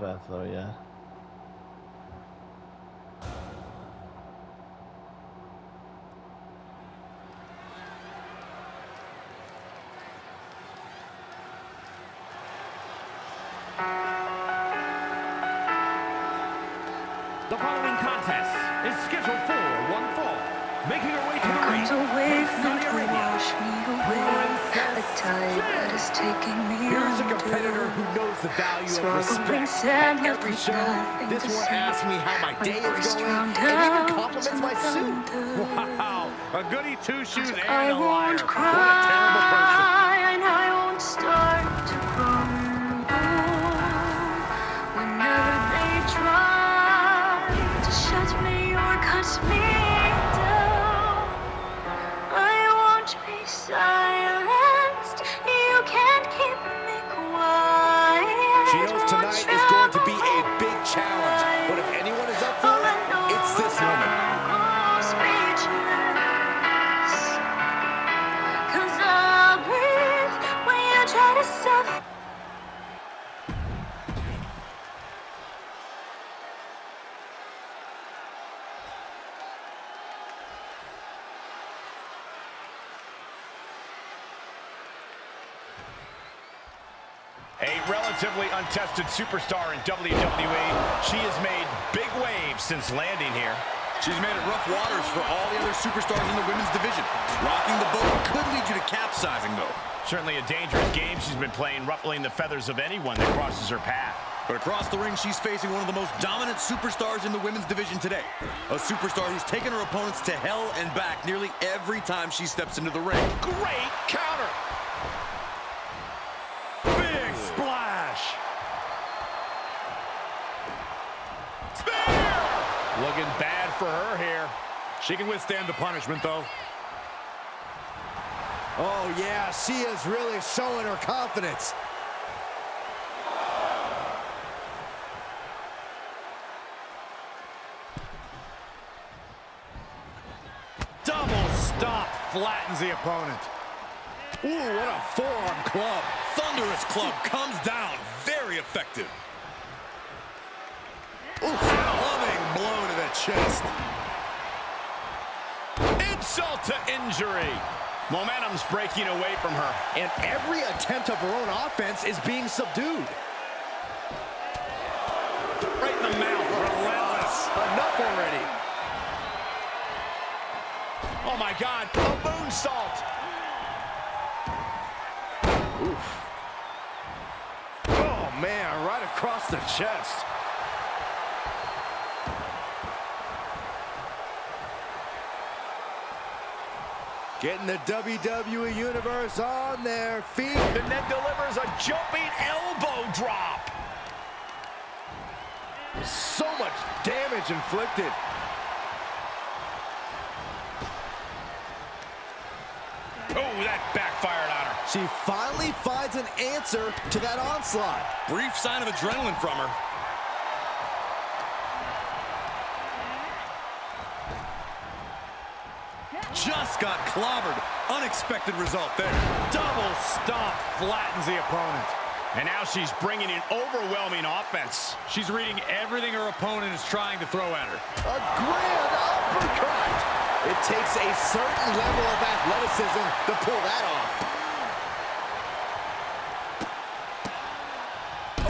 That's fast though, yeah. The following Making her way to the ring Comes a wave to Arabia. wash me away. A tide that is taking me Here's a under. competitor who knows the value of respect. like Every show, this one asks me how my My day voice is going, and even compliments my suit. Wow, a goody two shoes and I a liar. won't tonight is going to relatively untested superstar in WWE, she has made big waves since landing here. She's made it rough waters for all the other superstars in the women's division. Rocking the boat could lead you to capsizing, though. Certainly a dangerous game she's been playing, ruffling the feathers of anyone that crosses her path. But across the ring, she's facing one of the most dominant superstars in the women's division today. A superstar who's taken her opponents to hell and back nearly every time she steps into the ring. Great counter. Looking bad for her here. She can withstand the punishment, though. Oh, yeah, she is really showing her confidence. Double stop flattens the opponent. Ooh, what a forearm club. Thunderous club comes down. Very effective. Ooh, loving blow to the chest. Insult to injury. Momentum's breaking away from her. And every attempt of her own offense is being subdued. Right in the mouth. Relentless. Enough already. Oh, my God. A moonsault. Oh, man, right across the chest. Getting the WWE Universe on their feet. And then delivers a jumping elbow drop. So much damage inflicted. Oh, that backfired on her. She finally finds an answer to that onslaught. Brief sign of adrenaline from her. Just got clobbered. Unexpected result there. Double stomp flattens the opponent. And now she's bringing in overwhelming offense. She's reading everything her opponent is trying to throw at her. A grand uppercut. It takes a certain level of athleticism to pull that off.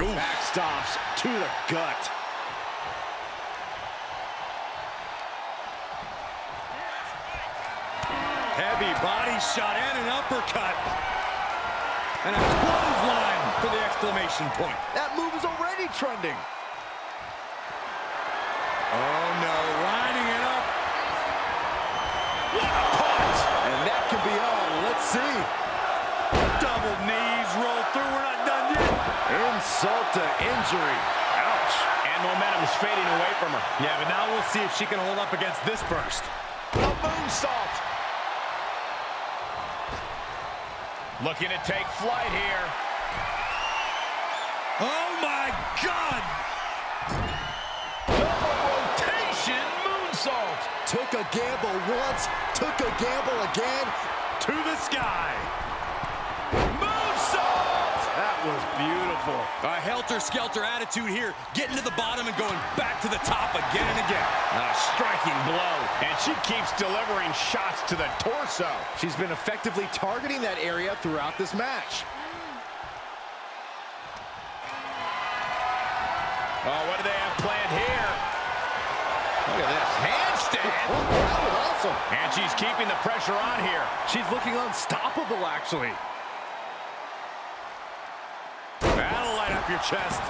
Backstops to the gut. Heavy body shot and an uppercut. And a clothesline for the exclamation point. That move is already trending. Oh no, lining it up. What a punch! And that could be all. Let's see. Double knees roll through. We're not done yet. Insult to injury. Ouch. And momentum's fading away from her. Yeah, but now we'll see if she can hold up against this burst. A moonsault. Looking to take flight here. Oh my God! Rotation moonsault. Took a gamble once, took a gamble again. To the sky. Beautiful. A helter-skelter attitude here, getting to the bottom and going back to the top again and again. A striking blow, and she keeps delivering shots to the torso. She's been effectively targeting that area throughout this match. Oh, what do they have planned here? Look at this handstand. Oh, that was awesome. And she's keeping the pressure on here. She's looking unstoppable, actually. Up your chest.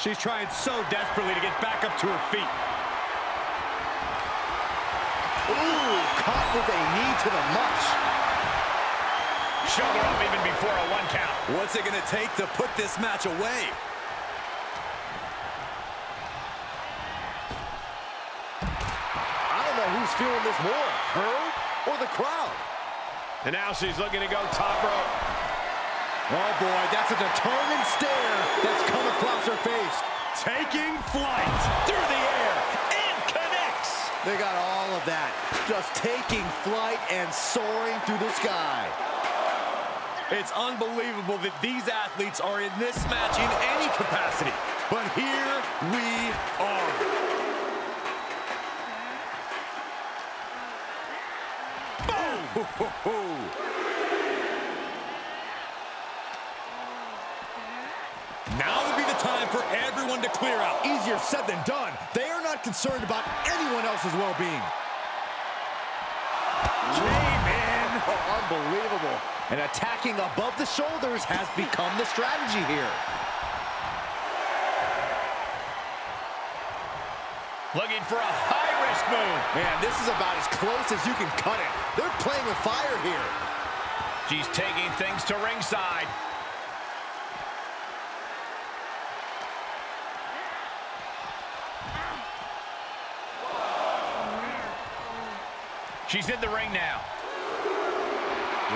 She's trying so desperately to get back up to her feet. Ooh, caught with a knee to the mush. Showed her up even before a one count. What's it going to take to put this match away? I don't know who's feeling this more, her or the crowd. And now she's looking to go top rope. Oh boy, that's a determined stare that's come across her face. Taking flight through the air and connects. They got all of that, just taking flight and soaring through the sky. It's unbelievable that these athletes are in this match in any capacity. But here we are. Boom! Now for everyone to clear out. Easier said than done. They are not concerned about anyone else's well-being. Came in. Oh, unbelievable. And attacking above the shoulders has become the strategy here. Looking for a high-risk move. Man, this is about as close as you can cut it. They're playing with fire here. She's taking things to ringside. She's in the ring now.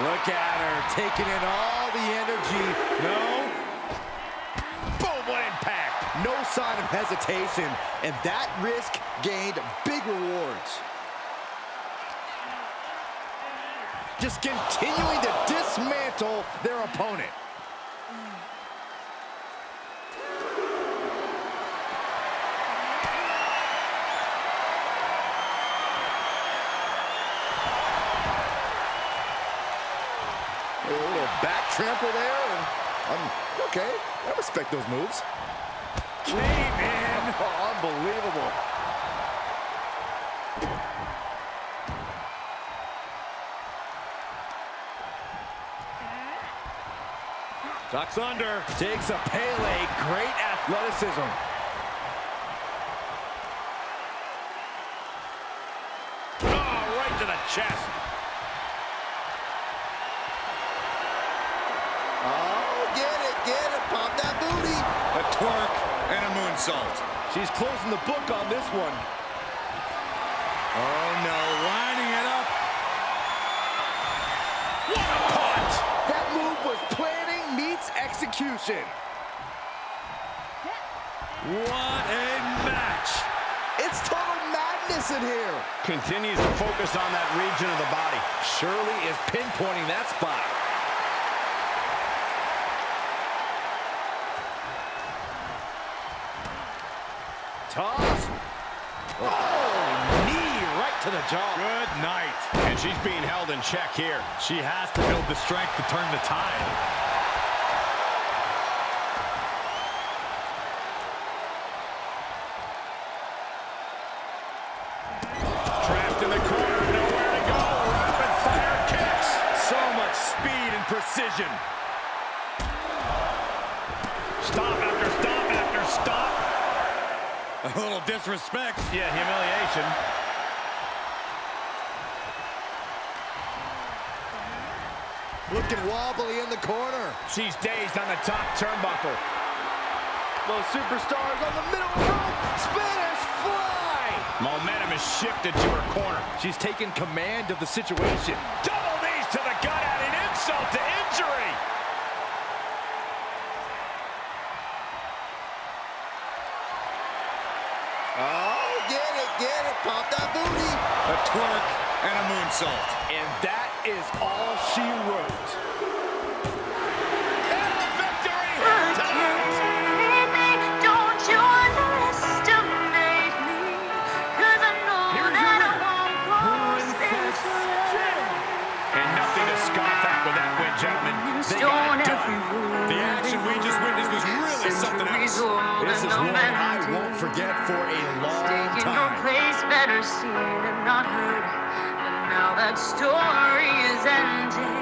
Look at her, taking in all the energy. No, Boom, what impact. no sign of hesitation. And that risk gained big rewards. Just continuing to dismantle their opponent. A little back trample there. And, um, okay, I respect those moves. Came in. Oh, unbelievable. Ducks under. Takes a Pele. Great athleticism. She's closing the book on this one. Oh no, lining it up. What a punch. That move was planning meets execution. What a match. It's total madness in here. Continues to focus on that region of the body. Shirley is pinpointing that spot. Toss. Oh, knee right to the jaw. Good night. And she's being held in check here. She has to build the strength to turn the tide. A little disrespect. Yeah, humiliation. Looking wobbly in the corner. She's dazed on the top turnbuckle. Those superstars on the middle rope. Spanish fly. Momentum is shifted to her corner. She's taken command of the situation. Double knees to the gut at an insult to injury. Pop that booty. A twerk and a moonsault. And that is all she wrote. And a victory here tonight. Don't you underestimate me, 'cause I know Here's that I won't go Princess And nothing to scoff at with that win, gentlemen. They got it done. The action we just witnessed was really something else. This is one I won't forget for a long time. place, better seen and not heard. And now that story is ending.